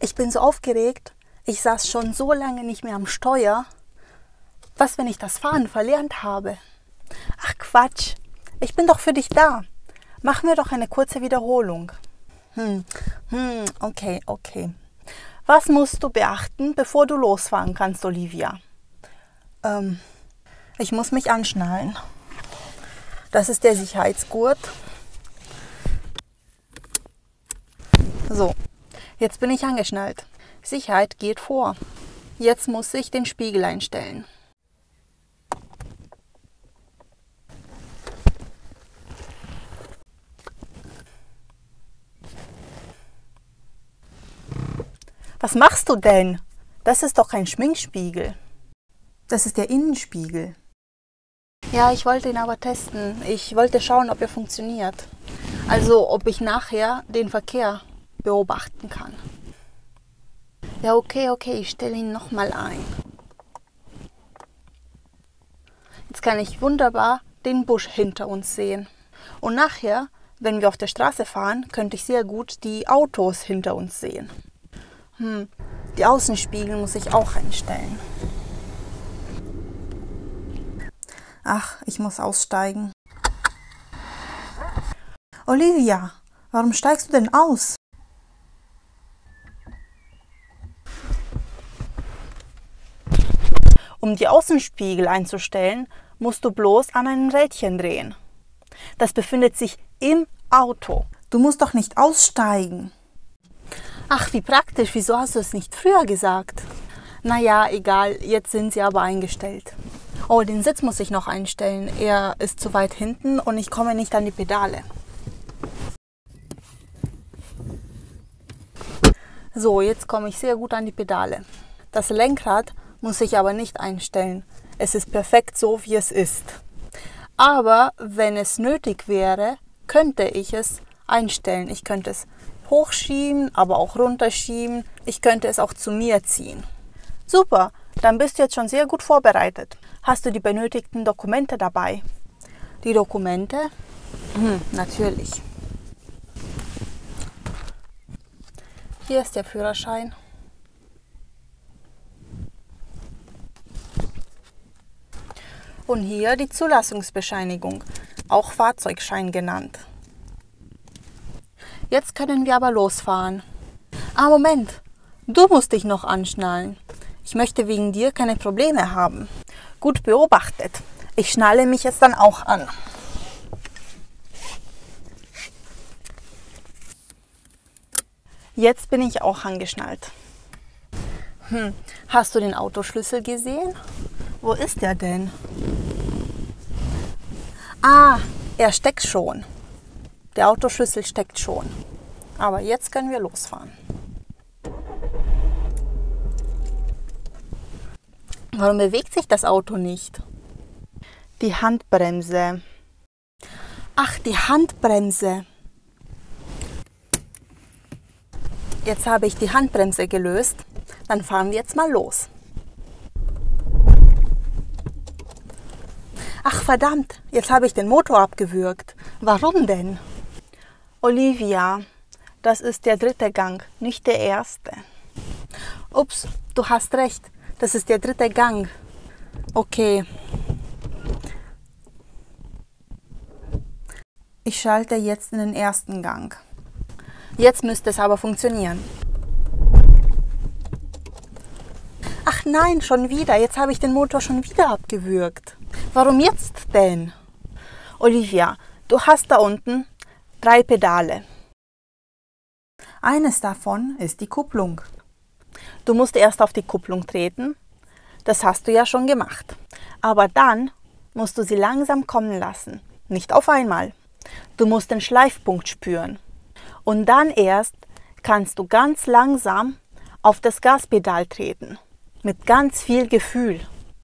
Ich bin so aufgeregt. Ich saß schon so lange nicht mehr am Steuer. Was, wenn ich das Fahren verlernt habe? Ach Quatsch. Ich bin doch für dich da. Machen wir doch eine kurze Wiederholung. Hm, hm, okay, okay. Was musst du beachten, bevor du losfahren kannst, Olivia? Ähm, ich muss mich anschnallen. Das ist der Sicherheitsgurt. So, jetzt bin ich angeschnallt. Sicherheit geht vor. Jetzt muss ich den Spiegel einstellen. Was machst du denn? Das ist doch kein Schminkspiegel. Das ist der Innenspiegel. Ja, ich wollte ihn aber testen. Ich wollte schauen, ob er funktioniert. Also, ob ich nachher den Verkehr beobachten kann. Ja, okay, okay, ich stelle ihn nochmal ein. Jetzt kann ich wunderbar den Busch hinter uns sehen. Und nachher, wenn wir auf der Straße fahren, könnte ich sehr gut die Autos hinter uns sehen. Hm, die Außenspiegel muss ich auch einstellen. Ach, ich muss aussteigen. Olivia, warum steigst du denn aus? Um die Außenspiegel einzustellen, musst du bloß an einem Rädchen drehen. Das befindet sich im Auto. Du musst doch nicht aussteigen. Ach, wie praktisch. Wieso hast du es nicht früher gesagt? Naja, egal. Jetzt sind sie aber eingestellt. Oh, den Sitz muss ich noch einstellen. Er ist zu weit hinten und ich komme nicht an die Pedale. So, jetzt komme ich sehr gut an die Pedale. Das Lenkrad muss ich aber nicht einstellen. Es ist perfekt so, wie es ist. Aber wenn es nötig wäre, könnte ich es einstellen. Ich könnte es hochschieben, aber auch runterschieben. Ich könnte es auch zu mir ziehen. Super, dann bist du jetzt schon sehr gut vorbereitet. Hast du die benötigten Dokumente dabei? Die Dokumente? Hm, natürlich. Hier ist der Führerschein. Und hier die Zulassungsbescheinigung, auch Fahrzeugschein genannt. Jetzt können wir aber losfahren. Ah, Moment, du musst dich noch anschnallen. Ich möchte wegen dir keine Probleme haben. Gut beobachtet. Ich schnalle mich jetzt dann auch an. Jetzt bin ich auch angeschnallt. Hm, hast du den Autoschlüssel gesehen? Wo ist der denn? Ah, er steckt schon. Der Autoschlüssel steckt schon. Aber jetzt können wir losfahren. Warum bewegt sich das Auto nicht? Die Handbremse. Ach, die Handbremse. Jetzt habe ich die Handbremse gelöst. Dann fahren wir jetzt mal los. Ach verdammt, jetzt habe ich den Motor abgewürgt. Warum denn? Olivia, das ist der dritte Gang, nicht der erste. Ups, du hast recht, das ist der dritte Gang. Okay. Ich schalte jetzt in den ersten Gang. Jetzt müsste es aber funktionieren. Ach nein, schon wieder. Jetzt habe ich den Motor schon wieder abgewürgt. Warum jetzt denn? Olivia, du hast da unten drei Pedale. Eines davon ist die Kupplung. Du musst erst auf die Kupplung treten. Das hast du ja schon gemacht. Aber dann musst du sie langsam kommen lassen. Nicht auf einmal. Du musst den Schleifpunkt spüren. Und dann erst kannst du ganz langsam auf das Gaspedal treten. Mit ganz viel Gefühl.